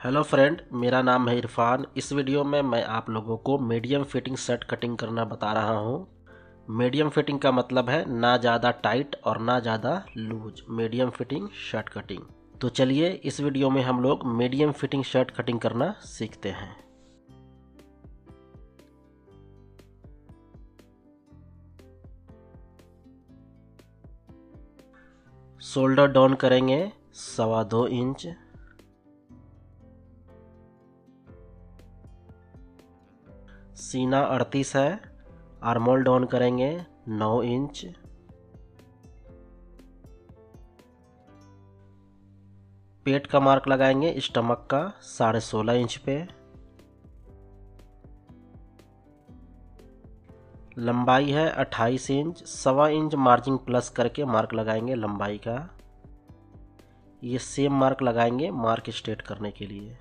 Hello friend, मेरा नाम है इरफान। इस वीडियो में मैं आप लोगों को मीडियम फिटिंग शर्ट कटिंग करना बता रहा हूँ। मीडियम फिटिंग का मतलब है ना ज़्यादा टाइट और ना ज़्यादा loose medium fitting shirt cutting. तो चलिए, इस वीडियो में हम लोग मीडियम फिटिंग शर्ट कटिंग करना सीखते हैं। शोल्डर डाउन करेंगे, सवा दो इंच। सीना अड़तीस है। आर्मोल डाउन करेंगे नौ इंच। पेट का मार्क लगाएँगे स्टमक का साढ़े सोलह इंच पे। लंबाई है अट्ठाईस इंच, सवा इंच मार्जिन प्लस करके मार्क लगाएँगे लंबाई का। ये सेम मार्क लगाएँगे मार्क स्ट्रेट करने के लिए।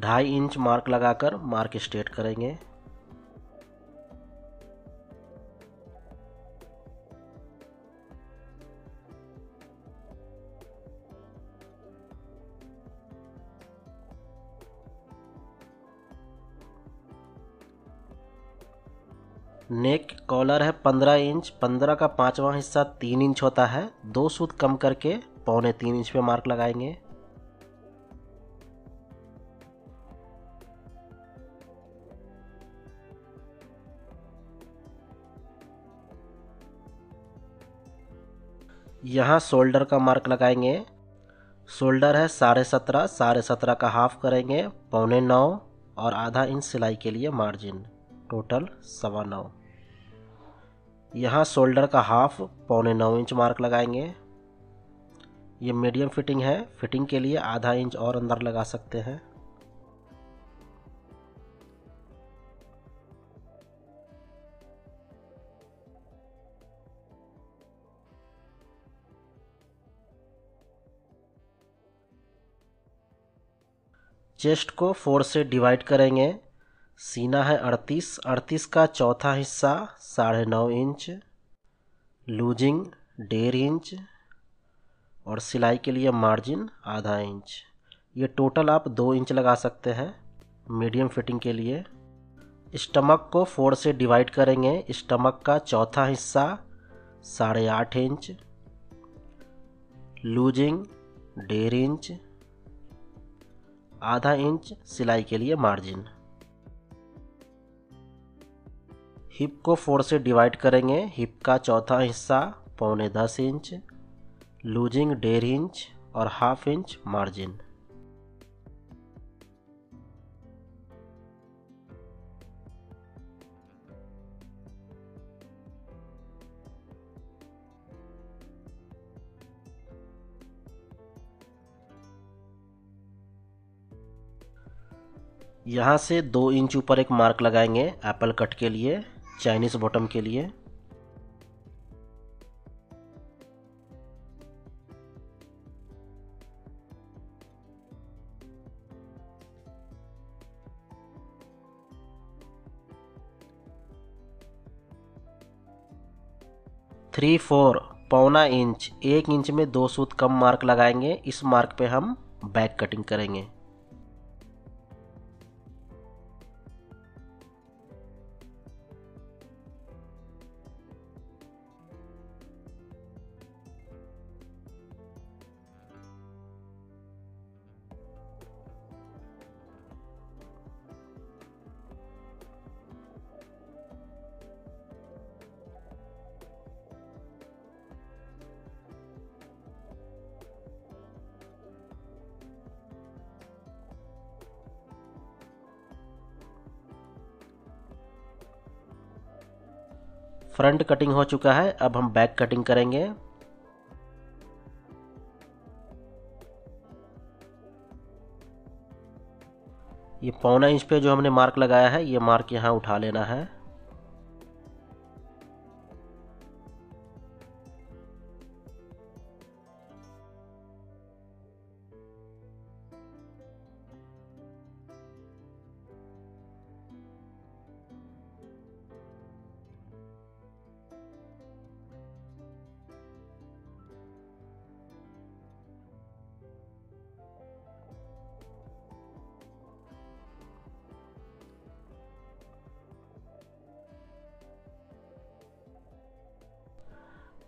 ढाई इंच मार्क लगाकर मार्क स्ट्रेट करेंगे। नेक कॉलर है पंद्रह इंच, पंद्रह का पांचवा हिस्सा तीन इंच होता है, दो सूत कम करके पौने तीन इंच पे मार्क लगाएँगे। यहाँ शोल्डर का मार्क लगाएँगे। शोल्डर है साढ़े सत्रह साढ़े सत्रह का हाफ़ करेंगे, पौने नौ और आधा इंच सिलाई के लिए मार्जिन। टोटल सवा नौ। यहाँ शोल्डर का हाफ़ पौने नौ इंच मार्क लगाएँगे। ये मीडियम फिटिंग है। फिटिंग के लिए आधा इंच और अंदर लगा सकते हैं। चेस्ट को फोर से डिवाइड करेंगे। सीना है अड़तीस अड़तीस का चौथा हिस्सा, साढ़े नौ इंच। लूजिंग, डेढ़ इंच। और सिलाई के लिए मार्जिन, आधा इंच। ये टोटल आप दो इंच लगा सकते हैं, मीडियम फिटिंग के लिए। स्टमक को फोर से डिवाइड करेंगे। स्टमक का चौथा हिस्सा, साढ़े आठ इंच। लूजिंग, डेढ़ इंच। आधा इंच सिलाई के लिए मार्जिन। हिप को फोर से डिवाइड करेंगे। हिप का चौथा हिस्सा पौने दस इंच, लूजिंग डेढ़ इंच और हाफ़ इंच मार्जिन। यहाँ से दो इंच ऊपर एक मार्क लगाएँगे एप्पल कट के लिए, चाइनीज़ बॉटम के लिए। थ्री, फोर, पौना इंच, एक इंच में दो सूत कम मार्क लगाएँगे, इस मार्क पे हम बैक कटिंग करेंगे। फ्रंट कटिंग हो चुका है, अब हम बैक कटिंग करेंगे। ये पौना इंच पे जो हमने मार्क लगाया है, ये मार्क यहाँ उठा लेना है।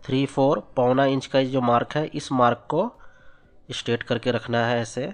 थ्री फोर पौना इंच का जो मार्क है, इस मार्क को स्ट्रेट करके रखना है ऐसे।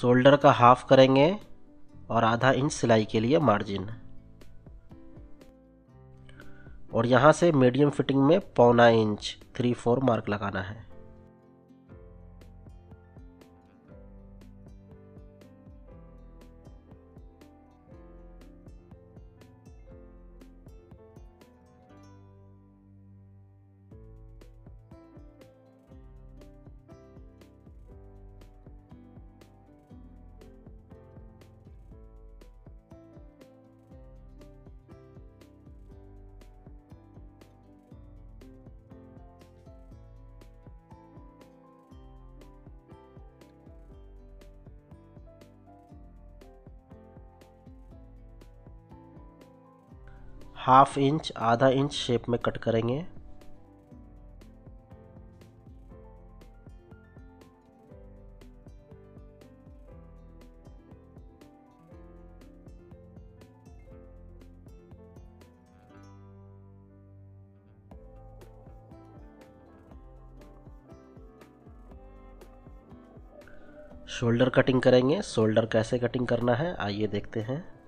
शोल्डर का हाफ़ करेंगे और आधा इंच सिलाई के लिए मार्जिन। और यहाँ से मीडियम फिटिंग में पौना इंच थ्री फोर मार्क लगाना है। हाफ़ इंच, आधा इंच शेप में कट करेंगे। शोल्डर कटिंग करेंगे। शोल्डर कैसे कटिंग करना है, आइए देखते हैं।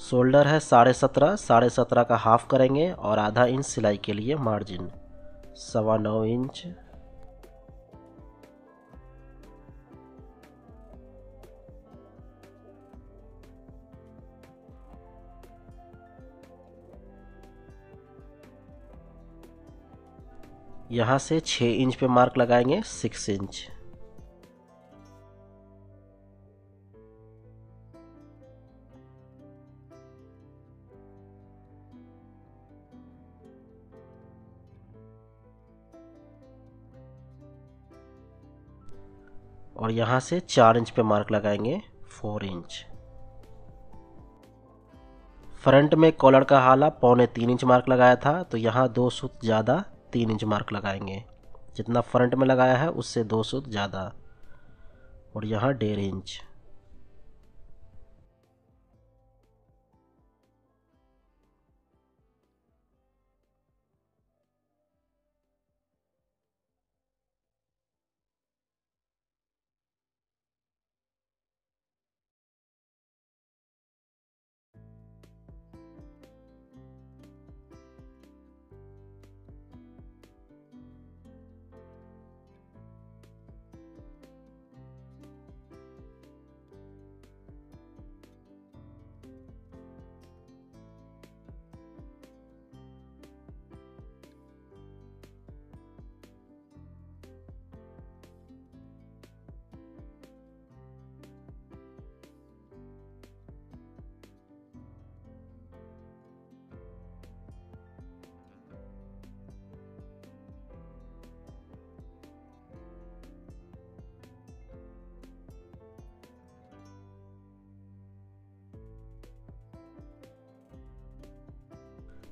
शोल्डर है साढ़े सत्रह साढ़े सत्रह का हाफ़ करेंगे और आधा इंच सिलाई के लिए मार्जिन, सवा नौ इंच। यहाँ से छः इंच पे मार्क लगाएँगे, सिक्स इंच। और यहाँ से चार इंच पे मार्क लगाएँगे, फोर इंच। फ्रंट में कॉलर का हाला पौने तीन इंच मार्क लगाया था तो यहाँ दो सूत ज़्यादा तीन इंच मार्क लगाएँगे। जितना फ्रंट में लगाया है, उससे दो सूत ज़्यादा। और यहाँ डेढ़ इंच।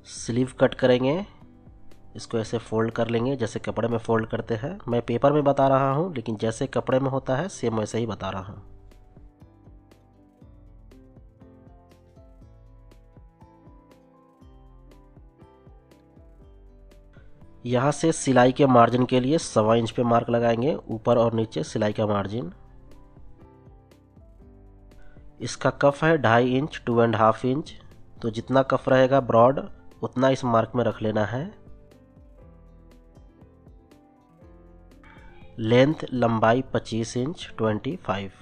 स्लीव कट करेंगे। इसको ऐसे फोल्ड कर लेंगे, जैसे कपड़े में फोल्ड करते हैं। मैं पेपर में बता रहा हूँ, लेकिन जैसे कपड़े में होता है सेम वैसे ही बता रहा हूँ। यहाँ से सिलाई के मार्जिन के लिए सवा इंच पे मार्क लगाएँगे, ऊपर और नीचे सिलाई का मार्जिन इसका कफ है ढाई inch two and half inch तो जितना कफ रहेगा ब्रॉड उतना इस मार्क में रख लेना है। लेंथ लंबाई 25 इंच 25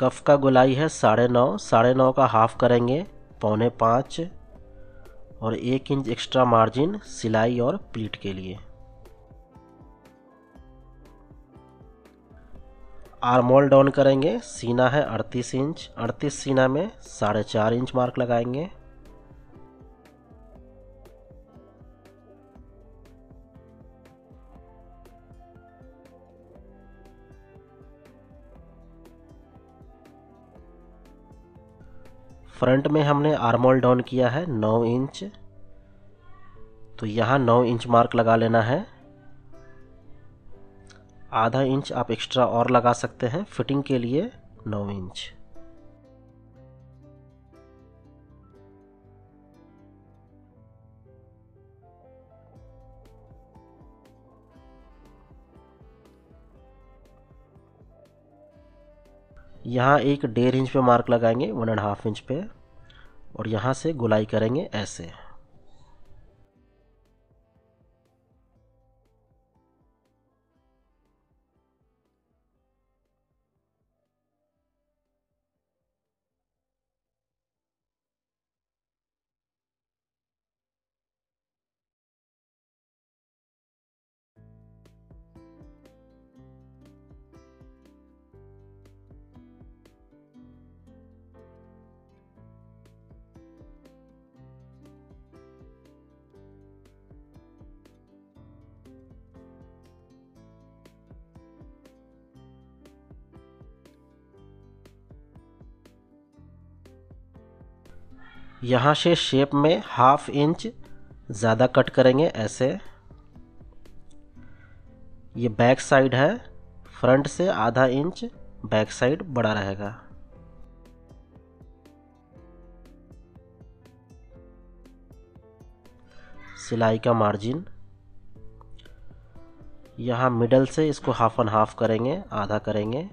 कफ का गोलाई है साढ़े नौ। साढ़े नौ का हाफ़ करेंगे, पौने पाँच। और एक इंच एक्स्ट्रा मार्जिन सिलाई और प्लीट के लिए। आर्मोल डाउन करेंगे, सीना है अड़तीस इंच, अड़तीस सीना में साढ़े चार इंच मार्क लगाएँगे। फ्रंट में हमने आर्मोल डाउन किया है नौ इंच तो यहाँ नौ इंच मार्क लगा लेना है। आधा इंच आप एक्स्ट्रा और लगा सकते हैं फिटिंग के लिए नौ इंच। यहाँ एक डेढ़ इंच पे मार्क लगाएँगे, वन एंड हाफ़ इंच पे, और यहाँ से गुलाई करेंगे ऐसे। यहाँ से शेप में हाफ़ इंच ज़्यादा कट करेंगे ऐसे। ये बैक साइड है फ्रंट से आधा इंच बैक साइड बड़ा रहेगा। सिलाई का मार्जिन यहाँ मिडल से इसको हाफ़ एंड हाफ़ करेंगे, आधा करेंगे।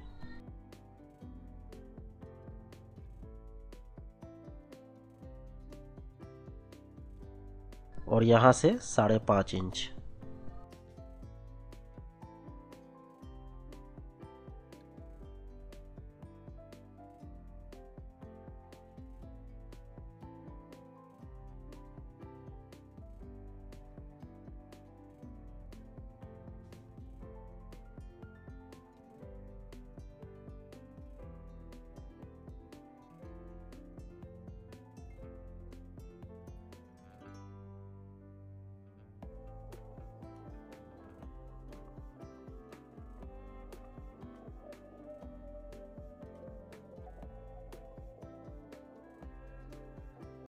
और यहाँ से साढ़े पाँच इंच।